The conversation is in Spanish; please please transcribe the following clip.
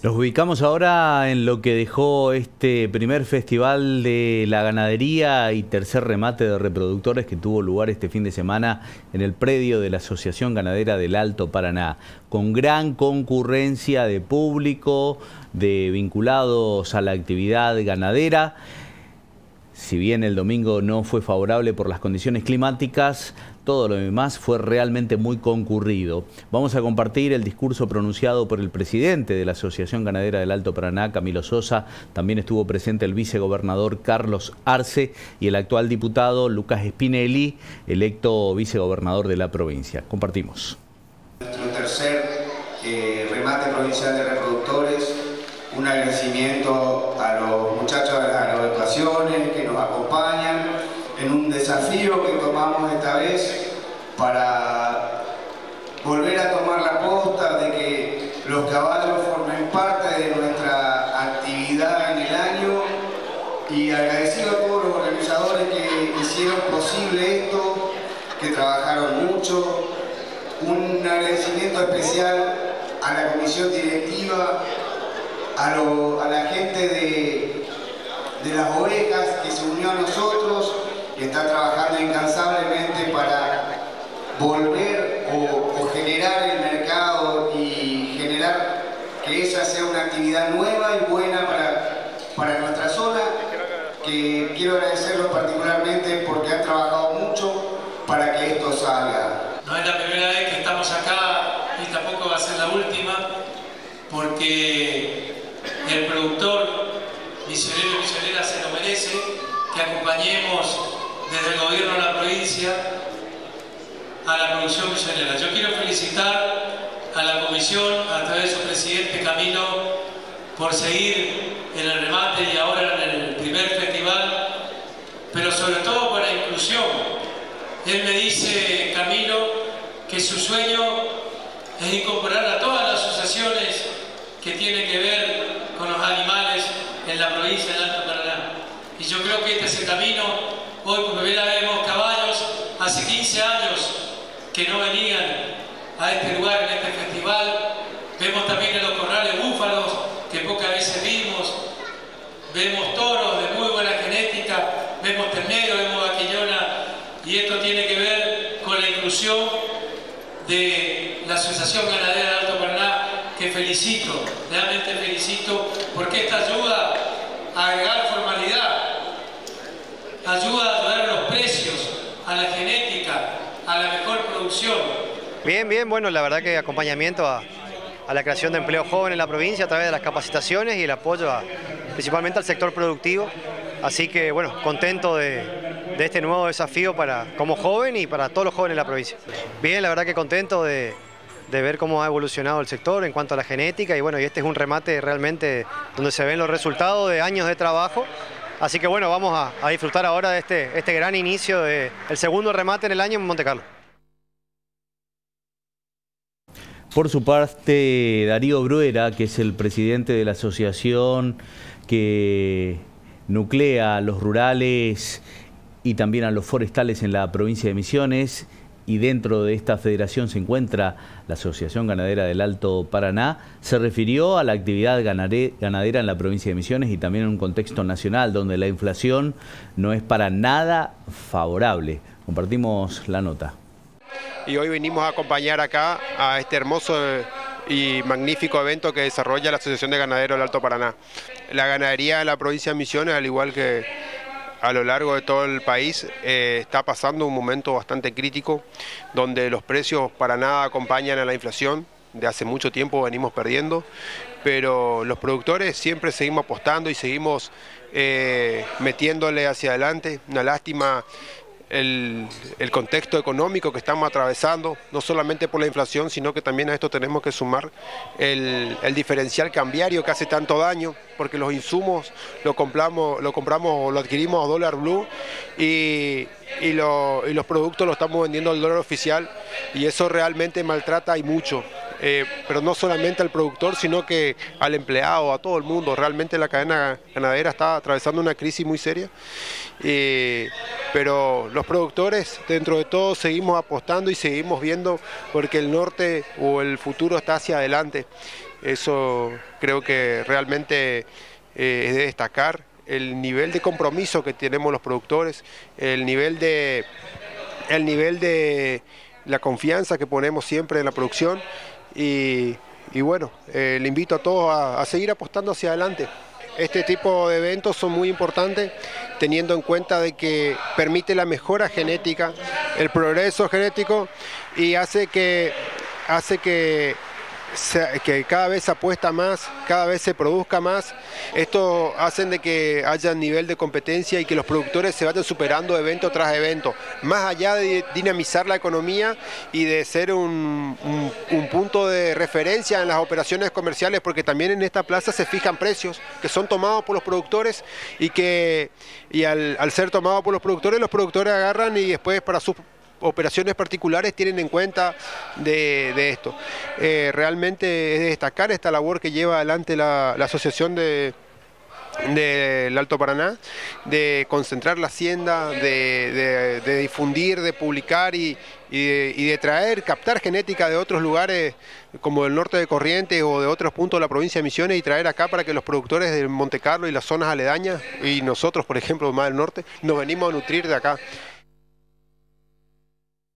Nos ubicamos ahora en lo que dejó este primer festival de la ganadería y tercer remate de reproductores que tuvo lugar este fin de semana en el predio de la Asociación Ganadera del Alto Paraná, con gran concurrencia de público, de vinculados a la actividad ganadera. Si bien el domingo no fue favorable por las condiciones climáticas, todo lo demás fue realmente muy concurrido. Vamos a compartir el discurso pronunciado por el presidente de la Asociación Ganadera del Alto Paraná, Camilo Sosa. También estuvo presente el vicegobernador Carlos Arce y el actual diputado Lucas Spinelli, electo vicegobernador de la provincia. Compartimos. Nuestro tercer eh, remate provincial de reproductores, un agradecimiento a los muchachos de las agroeducaciones que acompañan en un desafío que tomamos esta vez para volver a tomar la posta de que los caballos formen parte de nuestra actividad en el año y agradecido a todos los organizadores que hicieron posible esto, que trabajaron mucho. Un agradecimiento especial a la comisión directiva, a, la gente de, de las ovejas se unió a nosotros, que está trabajando incansablemente para volver o, generar el mercado y generar que esa sea una actividad nueva y buena para, para nuestra zona, que quiero agradecerlos particularmente porque han trabajado mucho para que esto salga. No es la primera vez que estamos acá y tampoco va a ser la última, porque el productor misionero y misionera se lo merece, que acompañemos desde el gobierno de la provincia a la producción misionera. Yo quiero felicitar a la comisión a través de su presidente Camilo por seguir en el remate y ahora en el primer festival, pero sobre todo por la inclusión. Él me dice, Camilo, que su sueño es incorporar a todas las asociaciones que tienen que ver con los animales en la provincia de Alto Paraná. Y yo creo que este es el camino Hoy por primera vemos caballos, hace 15 años que no venían a este lugar, en este festival. Vemos también en los corrales búfalos, que pocas veces vimos. Vemos toros de muy buena genética, vemos ternero, vemos vaquillona, y esto tiene que ver con la inclusión de la Asociación Ganadera de Alto Paraná, que felicito, realmente felicito, porque esta ayuda a agregar formalidad, ayuda a la genética, a la mejor producción. Bien, bien, bueno, la verdad que acompañamiento a, la creación de empleo joven en la provincia a través de las capacitaciones y el apoyo principalmente al sector productivo. Así que, bueno, contento de, este nuevo desafío para, como joven y para todos los jóvenes de la provincia. Bien, la verdad que contento de, ver cómo ha evolucionado el sector en cuanto a la genética y bueno, y este es un remate realmente donde se ven los resultados de años de trabajo Así que bueno, vamos a, disfrutar ahora de este, este gran inicio del segundo remate en el año en Monte Por su parte, Darío Bruera, que es el presidente de la asociación que nuclea a los rurales y también a los forestales en la provincia de Misiones, y dentro de esta federación se encuentra la Asociación Ganadera del Alto Paraná, se refirió a la actividad ganadera en la provincia de Misiones y también en un contexto nacional donde la inflación no es para nada favorable. Compartimos la nota. Y hoy venimos a acompañar acá a este hermoso y magnífico evento que desarrolla la Asociación de Ganaderos del Alto Paraná. La ganadería en la provincia de Misiones, al igual que a lo largo de todo el país eh, está pasando un momento bastante crítico donde los precios para nada acompañan a la inflación. De hace mucho tiempo venimos perdiendo, pero los productores siempre seguimos apostando y seguimos eh, metiéndole hacia adelante. Una lástima el, contexto económico que estamos atravesando, no solamente por la inflación, sino que también a esto tenemos que sumar el, diferencial cambiario que hace tanto daño, porque los insumos lo compramos, lo compramos o lo adquirimos a dólar blue y, y, los productos los estamos vendiendo al dólar oficial y eso realmente maltrata y mucho eh, pero no solamente al productor, sino que al empleado, a todo el mundo. Realmente la cadena ganadera está atravesando una crisis muy seria, eh, pero los productores dentro de todo seguimos apostando y seguimos viendo porque el norte o el futuro está hacia adelante. Eso creo que realmente eh, es de destacar el nivel de compromiso que tenemos los productores, el nivel de, el nivel de la confianza que ponemos siempre en la producción y, bueno, eh, le invito a todos a, seguir apostando hacia adelante. Este tipo de eventos son muy importantes teniendo en cuenta de que permite la mejora genética, el progreso genético y hace que, hace que que cada vez apuesta más, cada vez se produzca más. Esto hacen de que haya nivel de competencia y que los productores se vayan superando evento tras evento, más allá de dinamizar la economía y de ser un, punto de referencia en las operaciones comerciales, porque también en esta plaza se fijan precios que son tomados por los productores y que y al, al ser tomados por los productores, los productores agarran y después para sus operaciones particulares tienen en cuenta de, esto. Eh, realmente es de destacar esta labor que lleva adelante la, Asociación de del Alto Paraná, de concentrar la hacienda, de, difundir, de publicar y, de, traer, captar genética de otros lugares como el norte de Corrientes o de otros puntos de la provincia de Misiones y traer acá para que los productores de Monte Carlo y las zonas aledañas y nosotros, por ejemplo, más del norte, nos venimos a nutrir de acá.